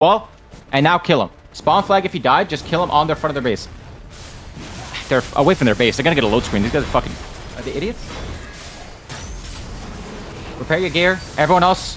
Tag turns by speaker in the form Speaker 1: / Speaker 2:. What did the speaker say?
Speaker 1: Well, and now kill him. Spawn flag if he died, just kill him on their front of their base. They're away from their base. They're gonna get a load screen. These guys are fucking... Are they idiots? Prepare your gear. Everyone else,